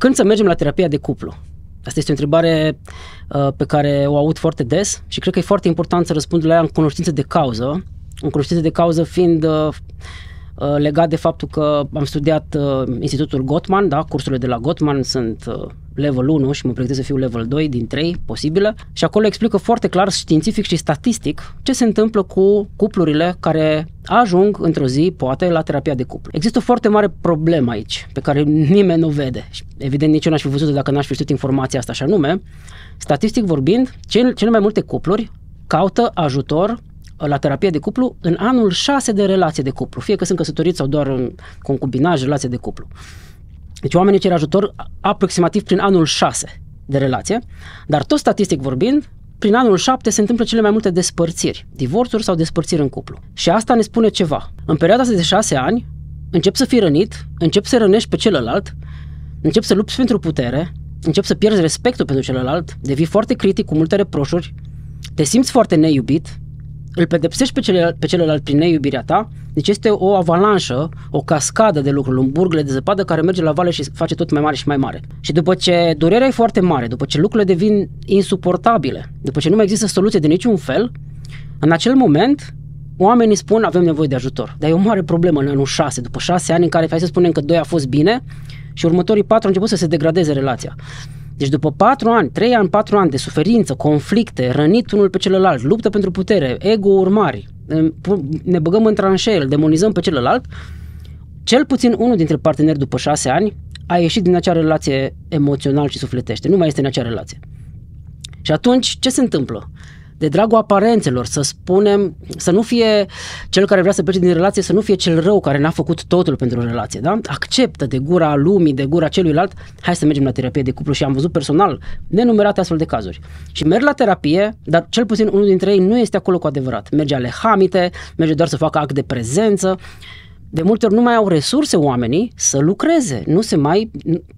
Când să mergem la terapia de cuplu? Asta este o întrebare uh, pe care o aud foarte des și cred că e foarte important să răspund la ea în cunoștință de cauză, în cunoștință de cauză fiind uh, uh, legat de faptul că am studiat uh, Institutul Gottman, da, cursurile de la Gottman sunt uh, level 1 și mă pregătesc să fiu level 2 din 3 posibile și acolo explică foarte clar științific și statistic ce se întâmplă cu cuplurile care ajung într-o zi, poate, la terapia de cuplu. Există o foarte mare problemă aici, pe care nimeni nu vede. Și, evident, nici eu n-aș fi văzut dacă n-aș fi știut informația asta, și anume, statistic vorbind, cele mai multe cupluri caută ajutor la terapie de cuplu în anul 6 de relație de cuplu, fie că sunt căsătoriți sau doar în concubinaj, relație de cuplu. Deci oamenii cer ajutor aproximativ prin anul 6 de relație, dar tot statistic vorbind, prin anul 7 se întâmplă cele mai multe despărțiri, divorțuri sau despărțiri în cuplu. Și asta ne spune ceva. În perioada asta de 6 ani, încep să fii rănit, încep să rănești pe celălalt, încep să lupți pentru putere, încep să pierzi respectul pentru celălalt, devii foarte critic cu multe reproșuri, te simți foarte neiubit, îl pedepsești pe celălalt, pe celălalt prin neiubirea ta, deci este o avalanșă, o cascadă de lucruri, un burgle de zăpadă care merge la vale și face tot mai mare și mai mare. Și după ce durerea e foarte mare, după ce lucrurile devin insuportabile, după ce nu mai există soluție de niciun fel, în acel moment oamenii spun avem nevoie de ajutor. Dar e o mare problemă în anul 6, după 6 ani în care, hai să spunem că 2 a fost bine și următorii 4 au început să se degradeze relația. Deci după patru ani, trei ani, patru ani de suferință, conflicte, rănit unul pe celălalt, luptă pentru putere, ego-uri mari, ne băgăm în tranșee, îl demonizăm pe celălalt, cel puțin unul dintre parteneri după șase ani a ieșit din acea relație emoțional și sufletește, nu mai este în acea relație. Și atunci, ce se întâmplă? De dragul aparențelor, să spunem, să nu fie cel care vrea să plece din relație, să nu fie cel rău care n-a făcut totul pentru o relație, da? Acceptă de gura lumii, de gura celuilalt, hai să mergem la terapie de cuplu și am văzut personal nenumerate astfel de cazuri. Și merg la terapie, dar cel puțin unul dintre ei nu este acolo cu adevărat. Merge ale hamite, merge doar să facă act de prezență de multe ori nu mai au resurse oamenii să lucreze, nu se mai,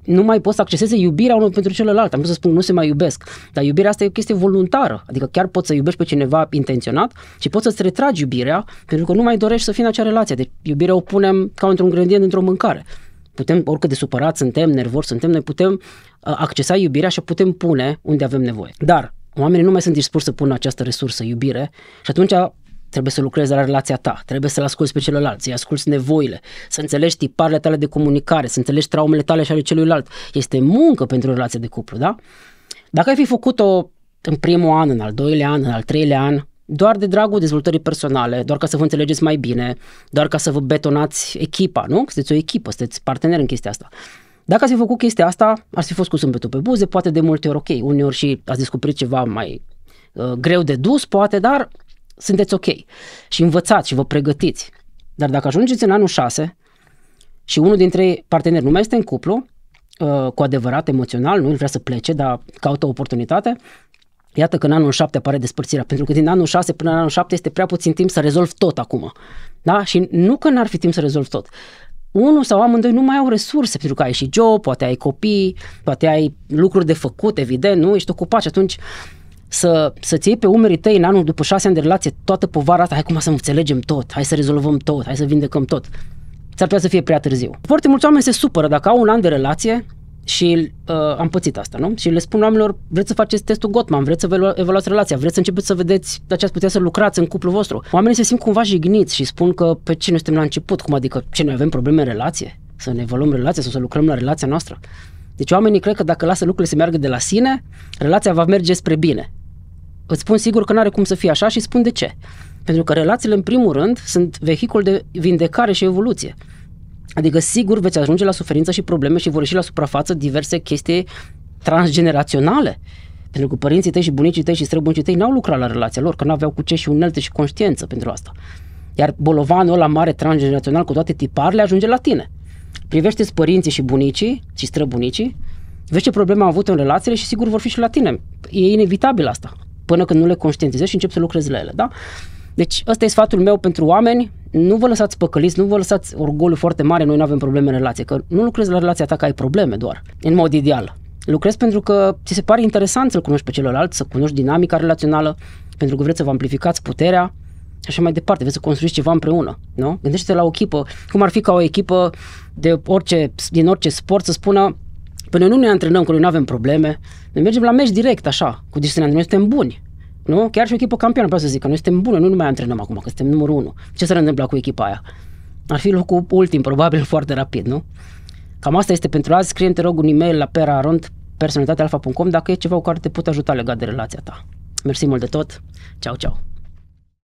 nu mai pot să acceseze iubirea unul pentru celălalt. Am vrut să spun nu se mai iubesc, dar iubirea asta e o chestie voluntară, adică chiar poți să iubești pe cineva intenționat și poți să-ți retragi iubirea pentru că nu mai dorești să fii în acea relație. Deci iubirea o punem ca într-un ingredient într-o mâncare. Putem, oricât de supărat suntem, nervoși suntem, noi putem uh, accesa iubirea și putem pune unde avem nevoie. Dar oamenii nu mai sunt dispuși să pună această resursă, iubire, și atunci trebuie să lucrezi la relația ta, trebuie să-l asculți pe celălalt, să-i asculți nevoile, să înțelegi tiparele tale de comunicare, să înțelegi traumele tale și ale celuilalt. Este muncă pentru o relație de cuplu, da? Dacă ai fi făcut-o în primul an, în al doilea an, în al treilea an, doar de dragul dezvoltării personale, doar ca să vă înțelegeți mai bine, doar ca să vă betonați echipa, nu? Sunteți o echipă, sunteți parteneri în chestia asta. Dacă ați fi făcut chestia asta, ar fi fost cu sâmbetul pe buze, poate de multe ori ok, uneori și ați descoperit ceva mai uh, greu de dus, poate, dar sunteți ok și învățați și vă pregătiți. Dar dacă ajungeți în anul 6 și unul dintre parteneri nu mai este în cuplu, uh, cu adevărat emoțional, nu vrea să plece, dar caută o oportunitate, Iată că în anul 7 apare despărțirea, pentru că din anul 6 până în anul 7 este prea puțin timp să rezolv tot acum. Da? Și nu că n-ar fi timp să rezolv tot. Unul sau amândoi nu mai au resurse, pentru că ai și job, poate ai copii, poate ai lucruri de făcut, evident, nu? Ești ocupat și atunci să, să-ți iei pe umerii tăi în anul după șase ani de relație toată povara asta, hai cum să înțelegem tot, hai să rezolvăm tot, hai să vindecăm tot. S-ar putea să fie prea târziu. Foarte mulți oameni se supără dacă au un an de relație și uh, am pățit asta, nu? Și le spun oamenilor, vreți să faceți testul Gottman, vreți să vă evaluați relația, vreți să începeți să vedeți la ce ați putea să lucrați în cuplul vostru. Oamenii se simt cumva jigniți și spun că pe ce noi suntem la început, cum adică ce noi avem probleme în relație, să ne evaluăm relația sau să lucrăm la relația noastră. Deci oamenii cred că dacă lasă lucrurile să meargă de la sine, relația va merge spre bine. Îți spun sigur că nu are cum să fie așa și spun de ce. Pentru că relațiile, în primul rând, sunt vehicul de vindecare și evoluție. Adică, sigur, veți ajunge la suferință și probleme și vor ieși la suprafață diverse chestii transgeneraționale. Pentru că părinții tăi și bunicii tăi și străbunicii tăi n-au lucrat la relația lor, că n-aveau cu ce și unelte și conștiință pentru asta. Iar bolovanul ăla mare transgenerațional cu toate tiparele ajunge la tine. Privește părinții și bunicii și străbunicii, vezi ce probleme au avut în relațiile și sigur vor fi și la tine. E inevitabil asta până când nu le conștientizezi și începi să lucrezi la ele, da? Deci ăsta e sfatul meu pentru oameni, nu vă lăsați păcăliți, nu vă lăsați orgoliu foarte mare, noi nu avem probleme în relație, că nu lucrezi la relația ta că ai probleme doar, în mod ideal. Lucrezi pentru că ți se pare interesant să-l cunoști pe celălalt, să cunoști dinamica relațională, pentru că vreți să vă amplificați puterea și așa mai departe, vreți să construiți ceva împreună, nu? Gândește-te la o echipă, cum ar fi ca o echipă de orice, din orice sport să spună Păi noi nu ne antrenăm, că noi nu avem probleme. Noi mergem la meci direct, așa, cu deci să ne antrenăm, suntem buni. Nu? Chiar și o echipă campioană, vreau să zic, că noi suntem buni, nu ne mai antrenăm acum, că suntem numărul unu. Ce s-ar întâmpla cu echipa aia? Ar fi locul ultim, probabil, foarte rapid, nu? Cam asta este pentru azi. Scrie te rog, un e-mail la perarond personalitatealfa.com dacă e ceva cu care te pot ajuta legat de relația ta. Mersi mult de tot. Ceau, ceau.